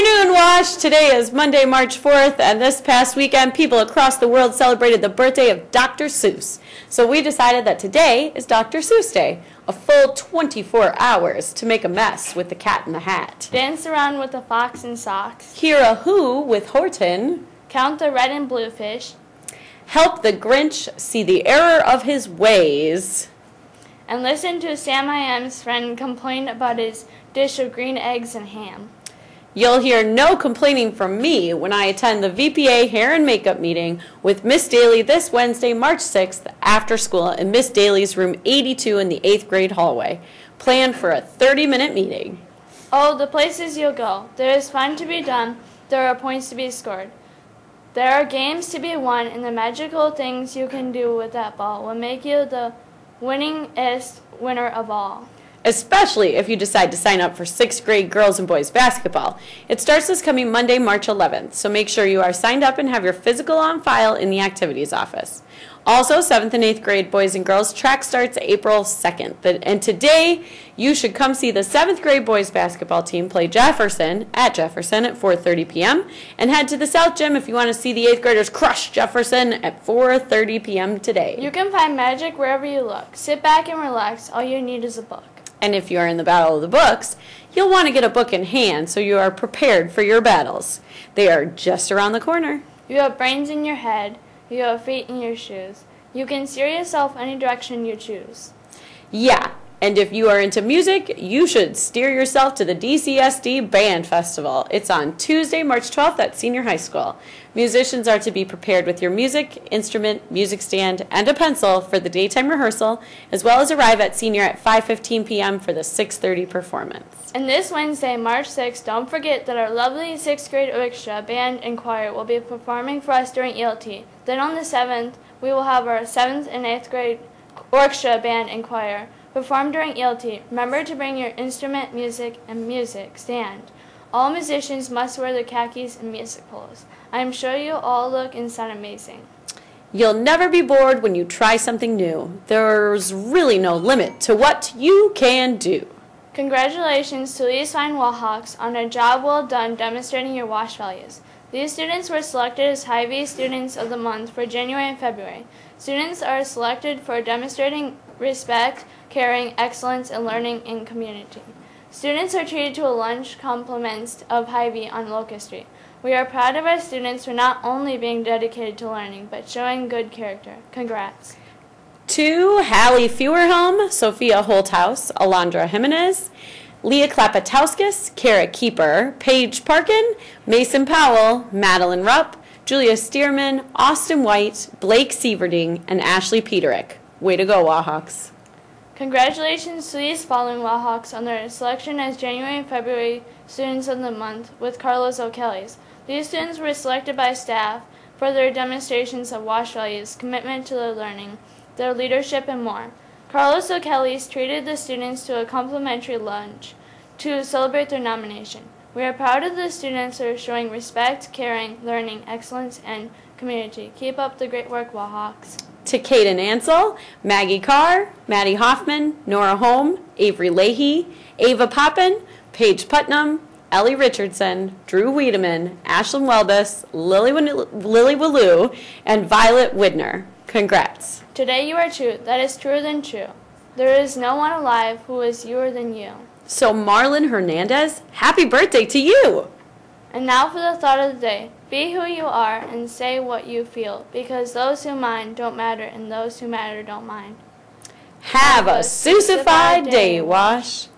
Wash. Today is Monday, March 4th, and this past weekend, people across the world celebrated the birthday of Dr. Seuss. So we decided that today is Dr. Seuss Day, a full 24 hours to make a mess with the cat in the hat. Dance around with the fox in socks. Hear a who with Horton. Count the red and blue fish. Help the Grinch see the error of his ways. And listen to Sam I Am's friend complain about his dish of green eggs and ham. You'll hear no complaining from me when I attend the VPA hair and makeup meeting with Miss Daly this Wednesday, March 6th, after school in Miss Daly's room 82 in the 8th grade hallway. Plan for a 30 minute meeting. Oh, the places you'll go. There is fun to be done. There are points to be scored. There are games to be won, and the magical things you can do with that ball will make you the winningest winner of all especially if you decide to sign up for sixth grade girls and boys basketball. It starts this coming Monday, March 11th, so make sure you are signed up and have your physical on file in the activities office. Also, 7th and 8th grade boys and girls track starts April 2nd. And today, you should come see the 7th grade boys basketball team play Jefferson at Jefferson at 4.30 p.m. And head to the South Gym if you want to see the 8th graders crush Jefferson at 4.30 p.m. today. You can find magic wherever you look. Sit back and relax. All you need is a book. And if you are in the Battle of the Books, you'll want to get a book in hand so you are prepared for your battles. They are just around the corner. You have brains in your head, you have feet in your shoes. You can steer yourself any direction you choose. Yeah, and if you are into music, you should steer yourself to the DCSD Band Festival. It's on Tuesday, March 12th at Senior High School. Musicians are to be prepared with your music, instrument, music stand, and a pencil for the daytime rehearsal, as well as arrive at Senior at 5.15 p.m. for the 6.30 performance. And this Wednesday, March 6th, don't forget that our lovely 6th grade orchestra, band, and choir will be performing for us during ELT. Then on the 7th, we will have our 7th and 8th grade orchestra, band, and choir Perform during ELT. Remember to bring your instrument, music, and music stand. All musicians must wear their khakis and music poles. I am sure you all look and sound amazing. You'll never be bored when you try something new. There's really no limit to what you can do. Congratulations to these fine Wahawks on a job well done demonstrating your WASH values. These students were selected as Hy-Vee Students of the Month for January and February. Students are selected for demonstrating respect, caring, excellence, and learning in community. Students are treated to a lunch compliments of Hy-Vee on Locust Street. We are proud of our students for not only being dedicated to learning, but showing good character. Congrats. To Hallie Feuerhelm, Sophia Holthouse, Alondra Jimenez, Leah Klapatowskis, Kara Keeper, Paige Parkin, Mason Powell, Madeline Rupp, Julia Stearman, Austin White, Blake Sieverding, and Ashley Peterick. Way to go, Wahawks. Congratulations to these following Wahawks on their selection as January and February Students of the Month with Carlos O'Kelly's. These students were selected by staff for their demonstrations of WASH values, commitment to their learning, their leadership, and more. Carlos O'Kelly's treated the students to a complimentary lunch to celebrate their nomination. We are proud of the students who are showing respect, caring, learning, excellence, and community. Keep up the great work, Wahawks to Caden Ansel, Maggie Carr, Maddie Hoffman, Nora Holm, Avery Leahy, Ava Poppin, Paige Putnam, Ellie Richardson, Drew Wiedemann, Ashlyn Welbus, Lily, Lily and Violet Widner. Congrats. Today you are true. That is truer than true. There is no one alive who is youer than you. So Marlon Hernandez, happy birthday to you! And now for the thought of the day. Be who you are and say what you feel, because those who mind don't matter and those who matter don't mind. Have a Seussified day, Wash.